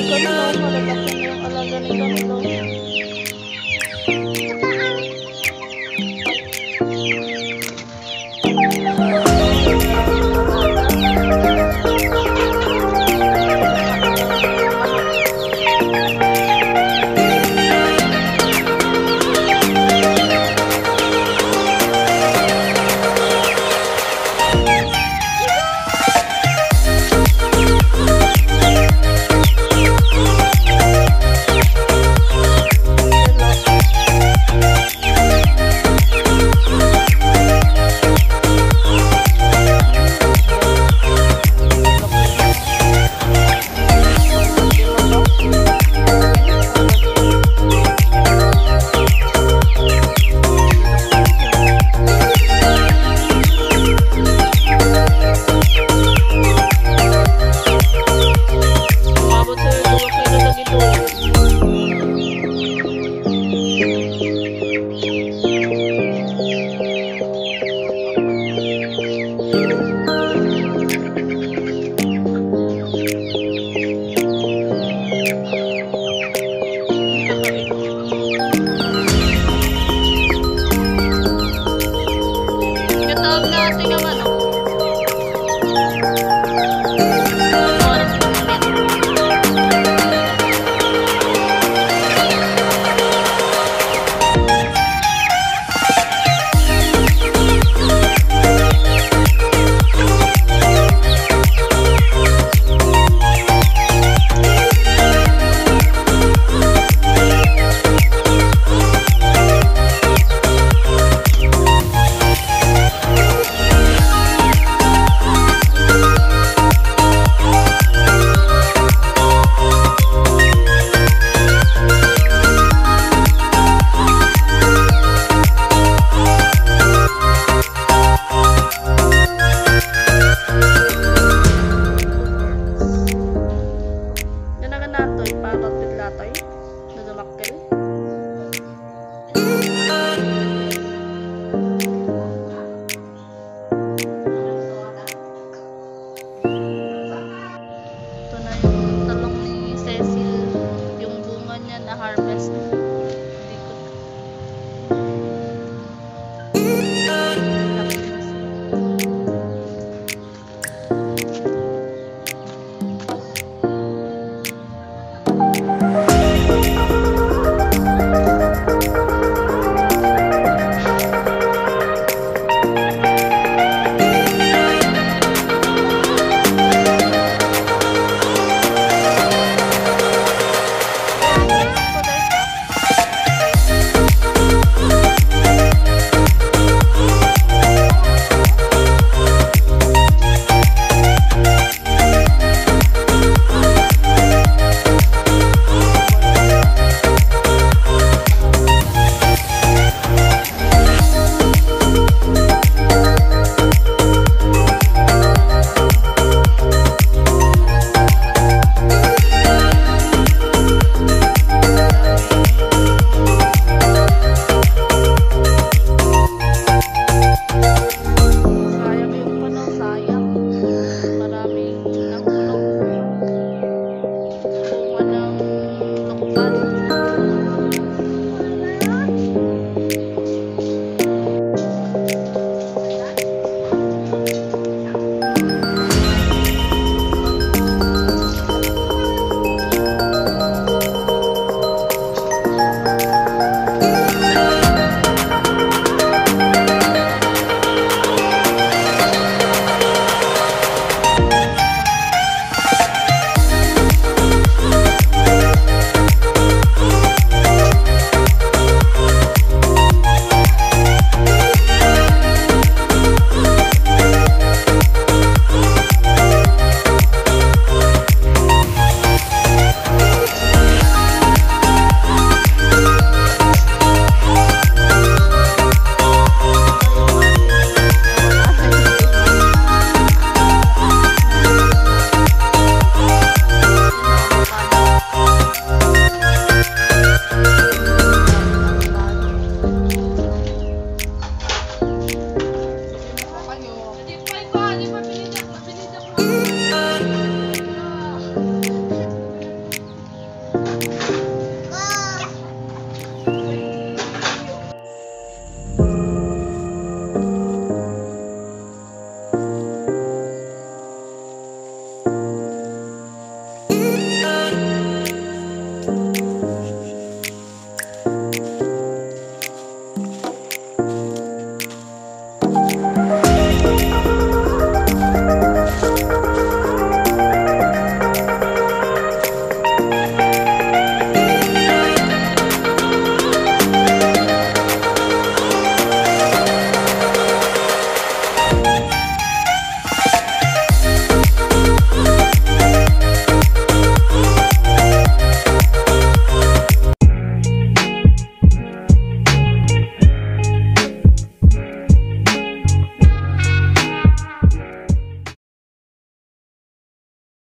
Hindi ko naman malakas yung alaga ni Camilo. Sing along.